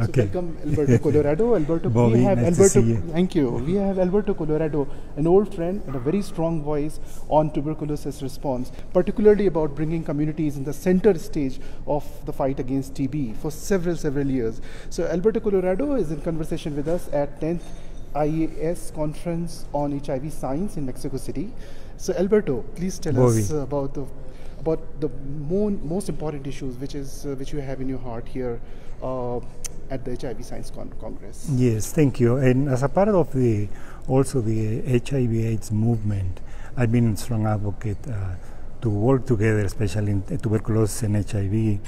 Okay. So welcome Alberto Colorado. Alberto, Bobby, we have nice to Alberto. Thank you. We have Alberto Colorado, an old friend and a very strong voice on tuberculosis response, particularly about bringing communities in the center stage of the fight against TB for several several years. So Alberto Colorado is in conversation with us at 10th IAS conference on HIV science in Mexico City. So Alberto, please tell us about the about the mo- most important issues which is uh, which you have in your heart here uh, at the HIV Science Con- Congress. Yes, thank you. And as a part of the also the HIV/AIDS movement, I've been a strong advocate uh, to work together, especially in tuberculosis and HIV.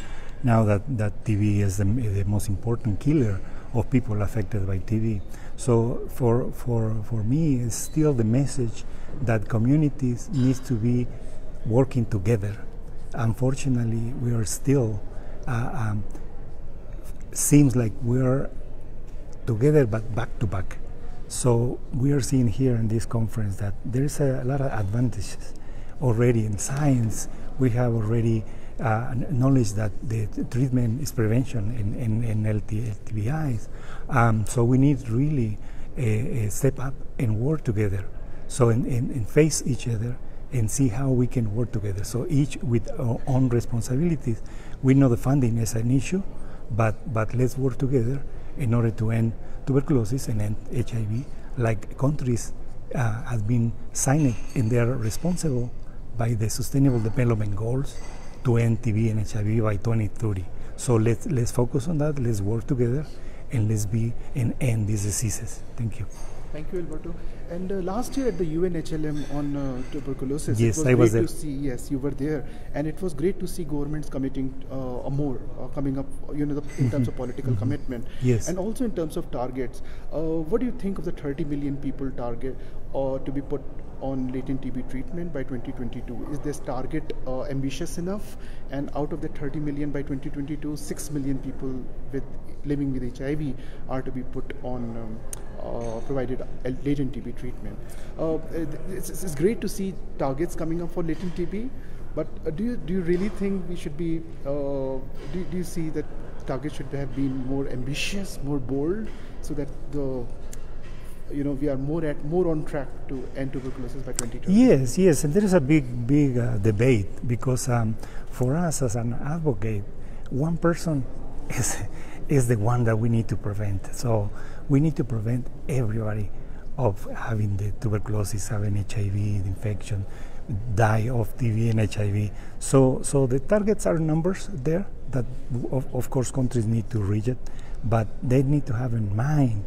Now that that TB is the, the most important killer of people affected by TB. So for for for me, it's still the message that communities needs to be working together. Unfortunately, we are still. Uh, um, seems like we're together but back to back. So we are seeing here in this conference that there's a lot of advantages already in science. We have already uh, knowledge that the treatment is prevention in, in, in LT, LTBIs. Um, so we need really a, a step up and work together. So and, and, and face each other and see how we can work together. So each with our own responsibilities. We know the funding is an issue, but but let's work together in order to end tuberculosis and end HIV, like countries uh, have been signed and they are responsible by the Sustainable Development Goals to end TB and HIV by 2030. So let's let's focus on that. Let's work together, and let's be and end these diseases. Thank you. Thank you, Alberto. And uh, last year at the UNHLM on uh, tuberculosis, Yes, it was I was great there. to see. Yes, you were there, and it was great to see governments committing uh, a more uh, coming up. You know, the, in terms of political commitment, Yes. and also in terms of targets. Uh, what do you think of the 30 million people target uh, to be put on latent TB treatment by 2022? Is this target uh, ambitious enough? And out of the 30 million by 2022, 6 million people with living with HIV are to be put on um, provided a latent TB treatment. Uh, it's, it's great to see targets coming up for latent TB, but uh, do you do you really think we should be? Uh, do, do you see that targets should have been more ambitious, more bold, so that the you know we are more at more on track to end tuberculosis by 2020? Yes, yes, and there is a big, big uh, debate because um, for us as an advocate, one person is is the one that we need to prevent. So we need to prevent everybody of having the tuberculosis, having HIV infection, die of TB and HIV. So, so the targets are numbers there that, of, of course, countries need to reach it, but they need to have in mind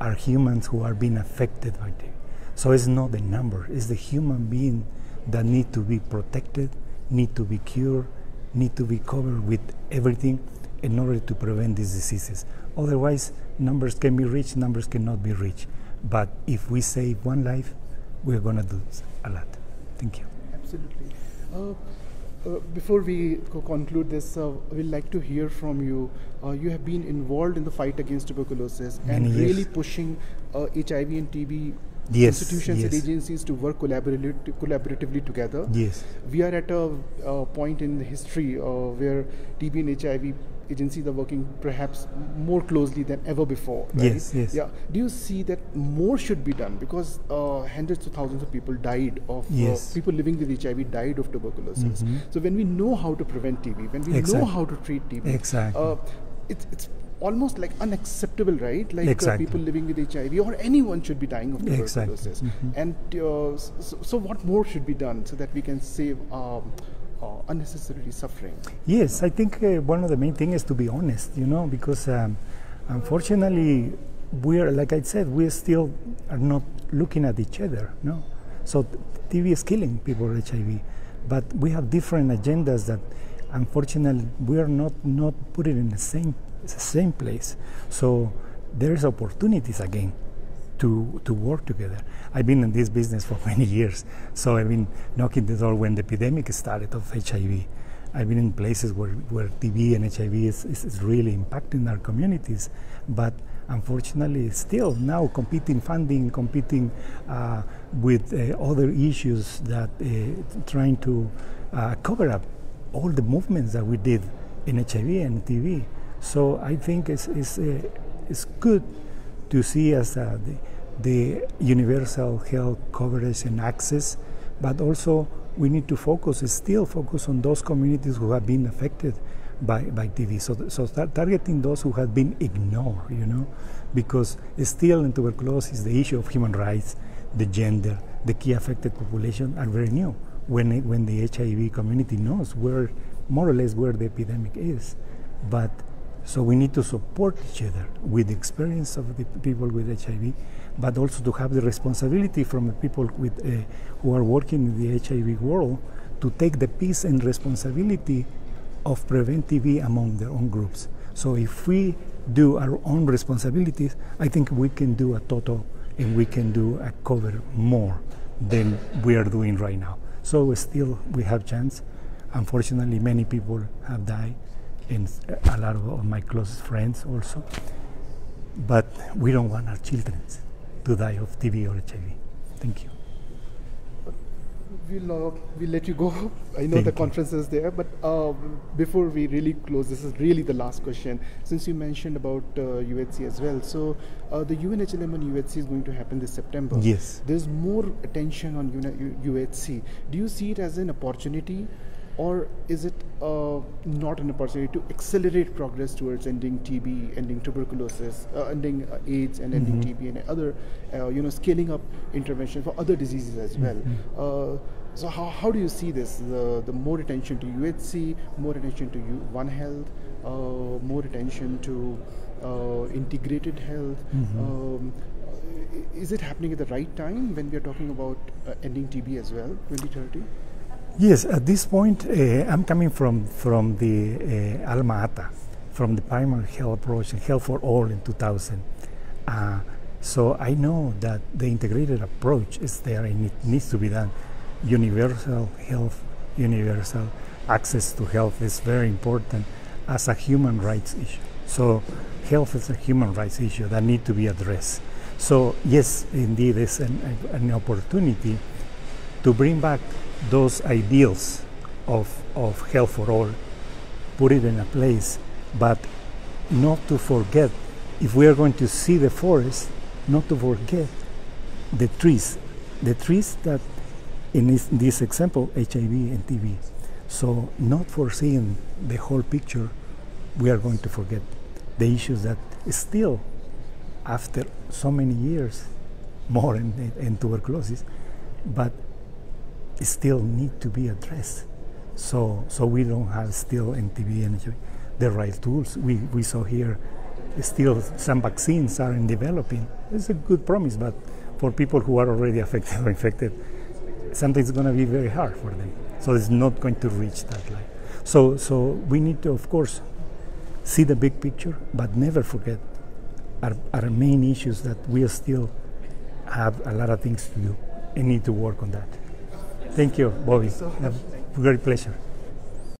are humans who are being affected by TB. So it's not the number; it's the human being that need to be protected, need to be cured, need to be covered with everything in order to prevent these diseases. Otherwise, numbers can be reached, numbers cannot be reached. But if we save one life, we're going to do a lot. Thank you. Absolutely. Uh, uh, before we co- conclude this, uh, we'd like to hear from you. Uh, you have been involved in the fight against tuberculosis and years. really pushing uh, HIV and TB Yes, institutions and agencies to work collaboratively, collaboratively together. Yes. We are at a uh, point in the history uh, where TB and HIV agencies are working perhaps more closely than ever before. Right? Yes, yes. Yeah. Do you see that more should be done because uh, hundreds of thousands of people died of Yes. uh, people living with HIV died of tuberculosis. Mhm. So when we know how to prevent TB, when we know how to treat TB, Exactly. uh, it's it's almost like unacceptable, right? Like uh, people living with HIV or anyone should be dying of Exactly. tuberculosis. Mhm. And uh, so, so, what more should be done so that we can save um, uh, unnecessarily suffering? Yes, I think uh, one of the main things is to be honest, you know, because um, unfortunately, we are, like I said, we still are not looking at each other, no? So TB is killing people with HIV, but we have different agendas that unfortunately we are not, not putting in the same, the same place. So there's opportunities again to, to work together. I've been in this business for many years, so I've been knocking the door when the epidemic started of HIV. I've been in places where, where TB and HIV is, is, is really impacting our communities, but unfortunately, still now competing funding, competing uh, with uh, other issues that uh, trying to uh, cover up all the movements that we did in HIV and TB. So I think it's, it's, uh, it's good to see as uh, the, the universal health coverage and access, but also we need to focus, still focus on those communities who have been affected by, by TB. So, so targeting those who have been ignored, you know, because still in tuberculosis, the issue of human rights, the gender, the key affected population are very new. When, when the HIV community knows where, more or less, where the epidemic is. But so we need to support each other with the experience of the people with HIV, but also to have the responsibility from the people with, uh, who are working in the HIV world to take the piece and responsibility of prevent among their own groups. So if we do our own responsibilities, I think we can do a total and we can do a cover more than we are doing right now. So still we have chance. Unfortunately, many people have died and a lot of my closest friends also. But we don't want our children to die of TB or HIV. Thank you. We'll, uh, we'll let you go. I know Thank the you. conference is there, but uh, before we really close, this is really the last question. Since you mentioned about uh, UHC as well, so uh, the UNHLM and UHC is going to happen this September. Yes. There's more attention on UHC. Do you see it as an opportunity or is it uh, not an opportunity to accelerate progress towards ending TB, ending tuberculosis, uh, ending uh, AIDS, and ending Mm-hmm. TB, and other, uh, you know, scaling up intervention for other diseases as well? Mm-hmm. Uh, so how, how do you see this? The, the more attention to UHC, more attention to U- One Health, uh, more attention to uh, integrated health. Mm-hmm. Um, is it happening at the right time when we are talking about uh, ending TB as well, 2030? Yes, at this point, uh, I'm coming from, from the uh, Alma Ata, from the primary health approach and health for all in 2000. Uh, so I know that the integrated approach is there and it needs to be done. Universal health, universal access to health is very important as a human rights issue. So health is a human rights issue that need to be addressed. So yes, indeed, it's an, an opportunity to bring back those ideals of, of health for all, put it in a place, but not to forget, if we are going to see the forest, not to forget the trees, the trees that, in this, this example, HIV and TB. So, not foreseeing the whole picture, we are going to forget the issues that still, after so many years, more in, in tuberculosis, but still need to be addressed. So, so we don't have still in TB and the right tools. We, we saw here still some vaccines are in developing. It's a good promise, but for people who are already affected or infected, something's going to be very hard for them. So it's not going to reach that line. So, so we need to, of course, see the big picture, but never forget our, our main issues that we still have a lot of things to do and need to work on that. Thank you, Bobby. So- A great pleasure.